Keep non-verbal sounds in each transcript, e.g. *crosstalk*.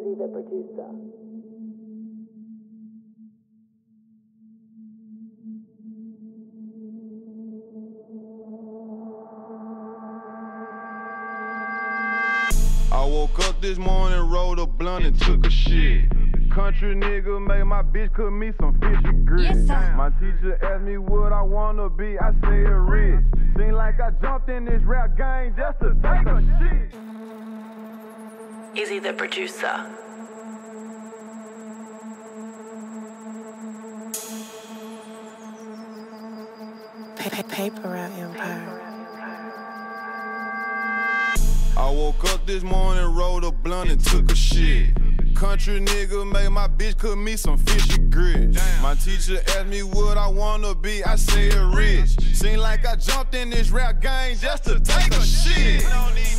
Izze the producer. I woke up this morning, rolled a blunt and took a shit. Country nigga made my bitch cook me some fishy grits. Yes. My teacher asked me what I wanna be, I said rich. Seem like I jumped in this rap game just to take a shit. Izze the producer. Pa- pa- Paper Route Empire. I woke up this morning, rolled a blunt and took a shit. Country nigga made my bitch cook me some fishy grits. My teacher asked me what I wanna be, I said rich. Seem like I jumped in this rap game just to take a shit.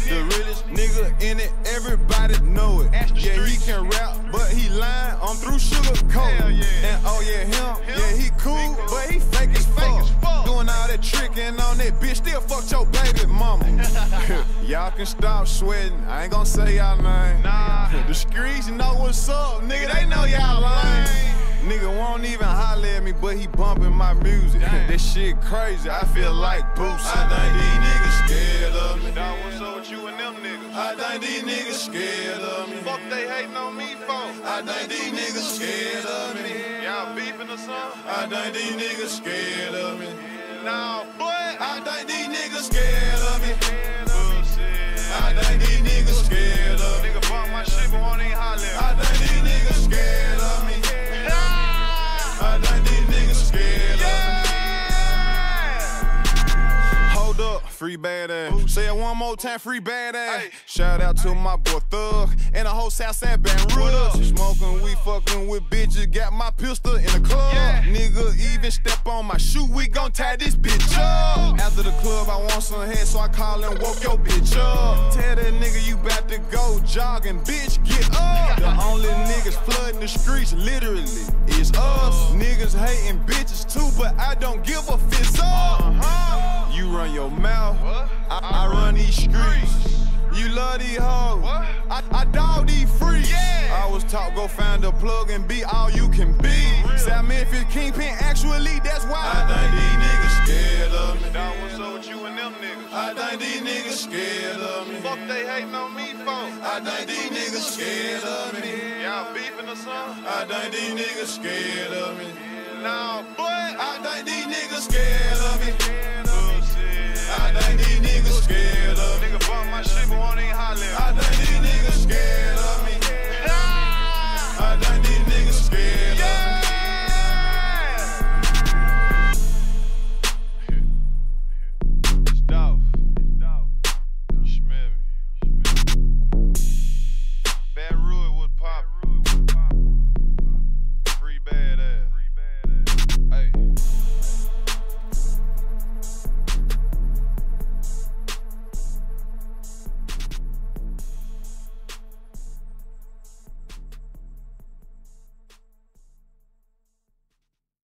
The realest nigga in it, everybody know it. Yeah, he can rap, but he lying. I'm through sugar coat. And oh yeah, him, yeah, he cool, but he fake as fuck. Doing all that tricking on that bitch, still fuck your baby mama. *laughs* y'all can stop sweating. I ain't gonna say y'all name. Nah. the streets know what's up, nigga. They know y'all lying. Nigga won't even holler me, but he bumping my music. that shit crazy. I feel like Boosie. I think these niggas scared of me. Dog, what's up with you and them niggas? I think these niggas scared of me. Fuck they hating on me for? I think these niggas scared of me. Y'all beefing or something? I think these niggas scared of me. Nah, but I think these niggas scared of me. I think these niggas scared of me. Nigga bump my shit, but won't even holler. Free Badazz. Say it one more time, free Badazz. Shout out to my boy Thug and the whole Southside Baton Rouge. Smoking weed, fucking with bitches. Got my pistol in the club. Nigga, even step on my shoe, we gon' tie this bitch up. After the club, I want some head, so I call and woke your bitch up. Tell that nigga you bout to go jogging, bitch, get up. The only niggas flooding the streets, literally, is us. Niggas hating bitches too, but I don't give a. You run your mouth, I, I run these streets. You love these hoes, I, I dog these freaks. I was taught go find a plug and be all you can be. South Memphis Kingpin, actually, that's why I think these niggas scared of me. What's up with you and them niggas? I think these niggas scared of me. Fuck they hating on me for? I think these niggas scared of me. Y'all beefing or something? I think these niggas scared of me. Nah, but I think these niggas scared of me. I think these niggas scared of. Nigga my shit, but